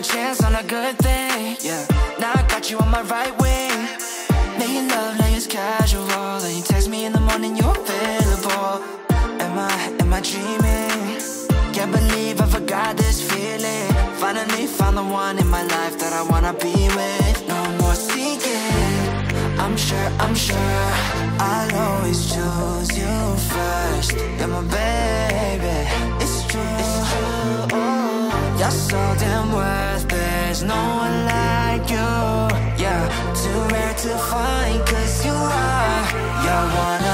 a chance on a good thing. Yeah, now I got you on my right wing. Making love like it's casual. And you text me in the morning, you're available. Am I, am I dreaming? Can't believe I forgot this feeling. Finally found the one in my life that I wanna be with. No more seeking. I'm sure, I'm sure I'll always choose you no one like you. Yeah, too rare to find. Cause you are. You're one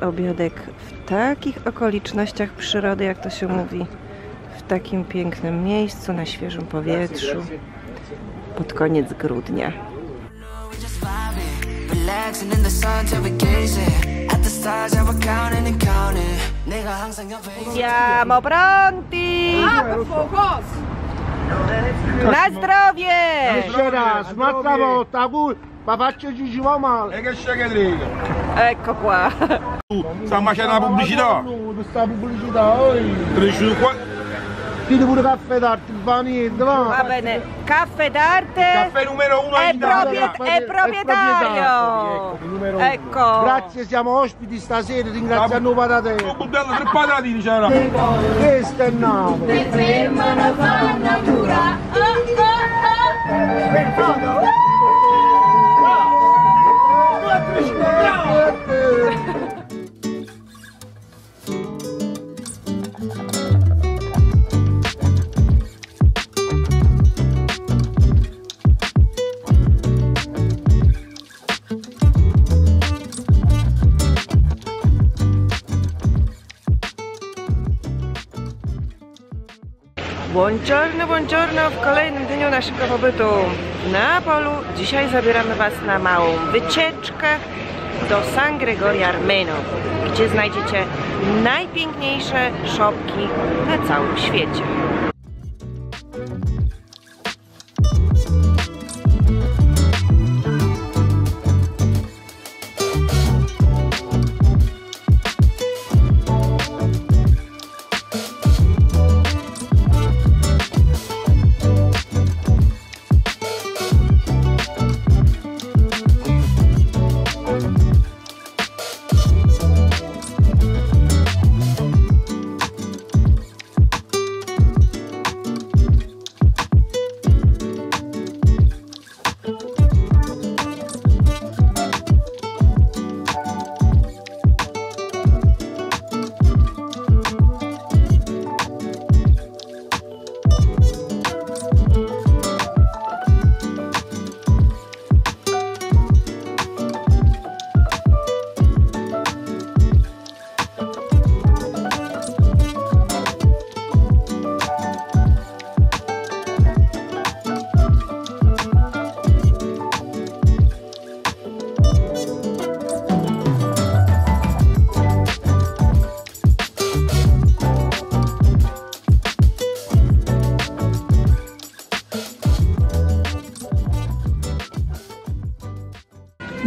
obiadek w takich okolicznościach przyrody, jak to się mówi, w takim pięknym miejscu, na świeżym powietrzu, pod koniec grudnia. Siamo pronti! Na zdrowie! Jeszcze raz, matka ma faccio giù ci va male. E che c'è che? Ecco qua. Tu stai facendo la pubblicità? Questa pubblicità, oi. Cresciuto qua. Dite pure caffè d'arte, va niente, va. Va bene, caffè d'arte. Caffè numero uno è, propriet è proprietario. È proprietario. Ecco, ecco. Grazie, siamo ospiti stasera, ringraziamo ah, patate. Oh, Ho buttato tre patatini c'era. Questo è nato. Per foto. W kolejnym dniu naszego pobytu w Neapolu. Dzisiaj zabieramy Was na małą wycieczkę do San Gregorio Armeno, gdzie znajdziecie najpiękniejsze szopki na całym świecie.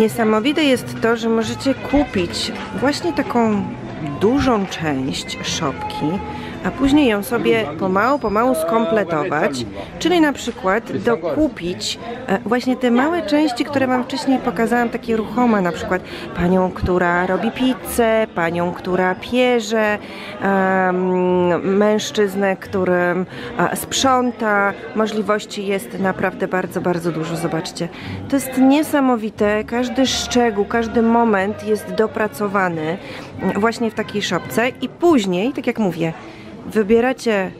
Niesamowite jest to, że możecie kupić właśnie taką dużą część szopki, a później ją sobie pomału, pomału skompletować, czyli na przykład dokupić e, właśnie te małe części, które Wam wcześniej pokazałam, takie ruchome, na przykład panią, która robi pizzę, panią, która pierze, mężczyznę, który e, sprząta. Możliwości jest naprawdę bardzo, bardzo dużo. Zobaczcie, to jest niesamowite. Każdy szczegół, każdy moment jest dopracowany właśnie w takiej szopce i później, tak jak mówię, wybieracie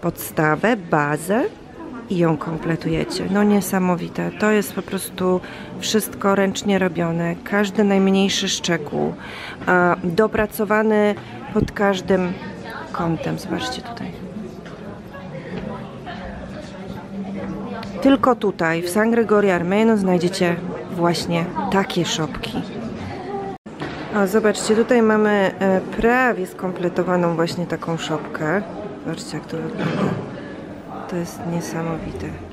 podstawę, bazę i ją kompletujecie. No niesamowite. To jest po prostu wszystko ręcznie robione. Każdy najmniejszy szczegół dopracowany pod każdym kątem. Zobaczcie tutaj. Tylko tutaj, w San Gregorio Armeno, znajdziecie właśnie takie szopki. O, zobaczcie, tutaj mamy e, prawie skompletowaną właśnie taką szopkę. Zobaczcie, jak to wygląda. To jest niesamowite.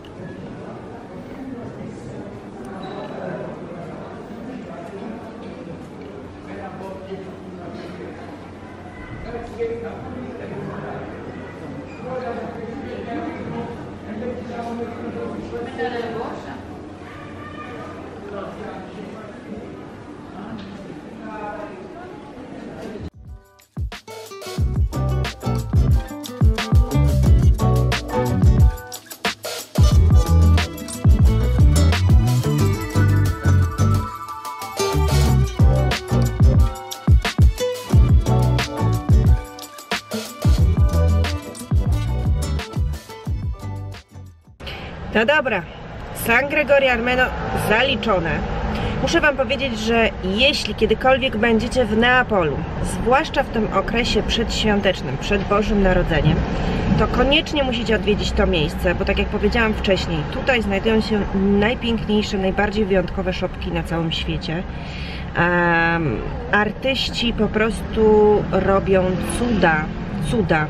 No dobra, San Gregorio Armeno zaliczone. Muszę Wam powiedzieć, że jeśli kiedykolwiek będziecie w Neapolu, zwłaszcza w tym okresie przedświątecznym, przed Bożym Narodzeniem, to koniecznie musicie odwiedzić to miejsce, bo tak jak powiedziałam wcześniej, tutaj znajdują się najpiękniejsze, najbardziej wyjątkowe szopki na całym świecie. Um, artyści po prostu robią cuda, cuda.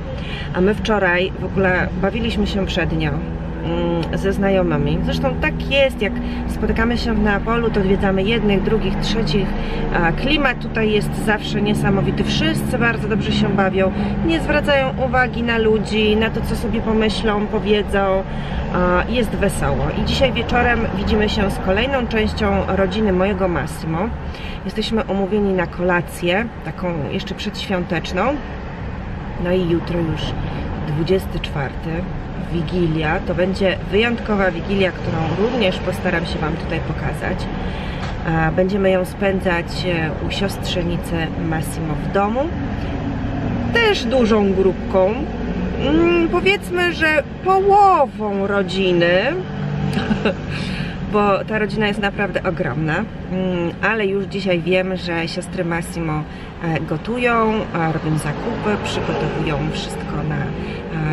A my wczoraj w ogóle bawiliśmy się przednio ze znajomymi. Zresztą tak jest, jak spotykamy się w Neapolu, to odwiedzamy jednych, drugich, trzecich. Klimat tutaj jest zawsze niesamowity. Wszyscy bardzo dobrze się bawią. Nie zwracają uwagi na ludzi, na to, co sobie pomyślą, powiedzą. Jest wesoło. I dzisiaj wieczorem widzimy się z kolejną częścią rodziny mojego Massimo. Jesteśmy umówieni na kolację, taką jeszcze przedświąteczną. No i jutro już 24, Wigilia. To będzie wyjątkowa Wigilia, którą również postaram się Wam tutaj pokazać. Będziemy ją spędzać e, u siostrzenicy Massimo w domu. Też dużą grupką. Mm, powiedzmy, że połową rodziny. bo ta rodzina jest naprawdę ogromna, Mm, ale już dzisiaj wiem, że siostry Massimo gotują, e, robią zakupy, przygotowują wszystko na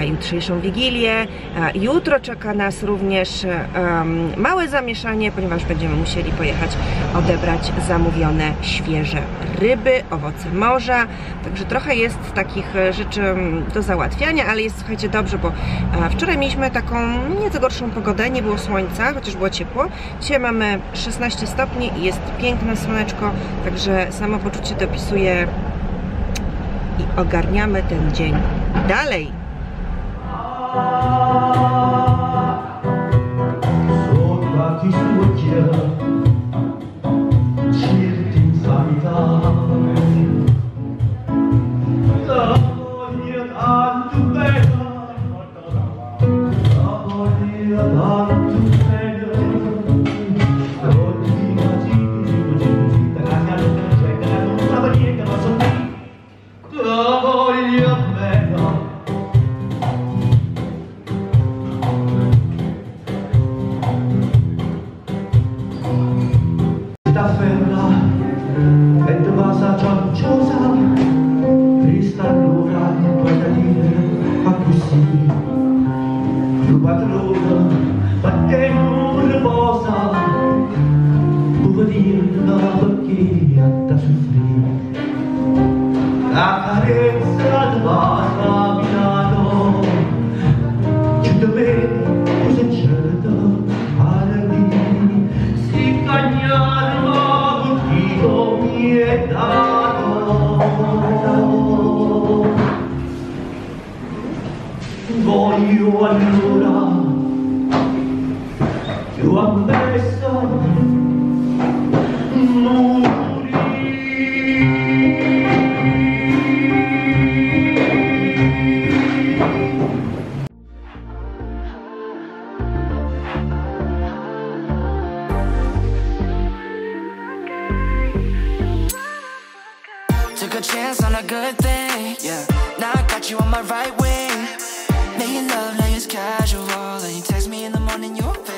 e, jutrzejszą Wigilię. E, Jutro czeka nas również e, małe zamieszanie, ponieważ będziemy musieli pojechać odebrać zamówione świeże ryby, owoce morza, także trochę jest takich e, rzeczy mm, do załatwiania, ale jest słuchajcie dobrze, bo e, wczoraj mieliśmy taką nieco gorszą pogodę, nie było słońca, chociaż było ciepło. Dzisiaj mamy 16 stopni i jest piękne słoneczko, także samopoczucie dopisuje i ogarniamy ten dzień dalej. allora battevo riposa può dire perché ha da soffrire la carezza voglio allora più ammesso Took a chance on a good thing, yeah. Now I got you on my right wing. Making love, now it's casual. And you text me in the morning, you're.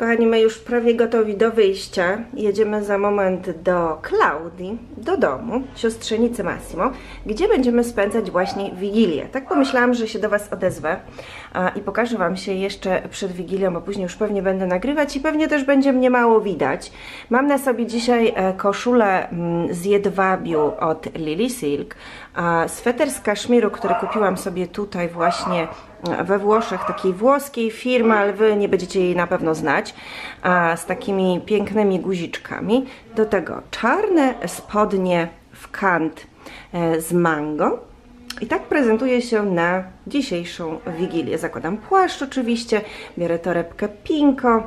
Kochani, my już prawie gotowi do wyjścia. Jedziemy za moment do Klaudii, do domu, siostrzenicy Massimo, gdzie będziemy spędzać właśnie Wigilię. Tak pomyślałam, że się do Was odezwę a, i pokażę Wam się jeszcze przed Wigilią, bo później już pewnie będę nagrywać i pewnie też będzie mnie mało widać. Mam na sobie dzisiaj e, koszulę mm, z jedwabiu od Lily Silk, a sweter z kaszmiru, który kupiłam sobie tutaj właśnie we Włoszech, takiej włoskiej firmy, ale Wy nie będziecie jej na pewno znać, z takimi pięknymi guziczkami. Do tego czarne spodnie w kant e, z mango. I tak prezentuje się na dzisiejszą Wigilię. Zakładam płaszcz oczywiście, biorę torebkę pinko,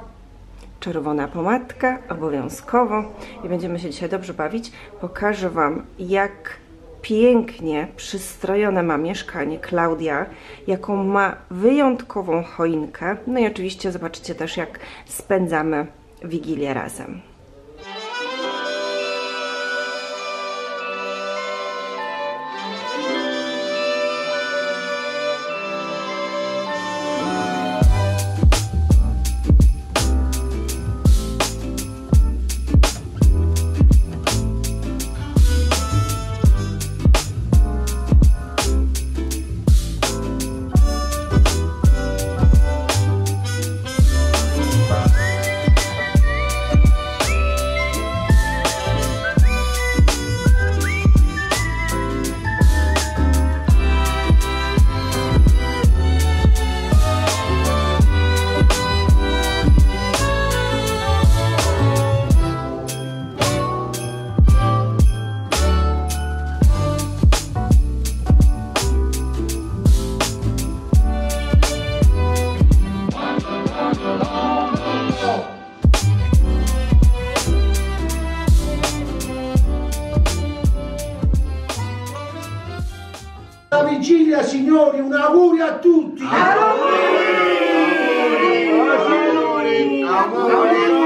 czerwona pomadka obowiązkowo i będziemy się dzisiaj dobrze bawić. Pokażę Wam, jak pięknie przystrojone ma mieszkanie Klaudia, jaką ma wyjątkową choinkę. No i oczywiście zobaczycie też, jak spędzamy Wigilię razem. Vigilia, signori, un augurio a tutti! Auguri! Auguri!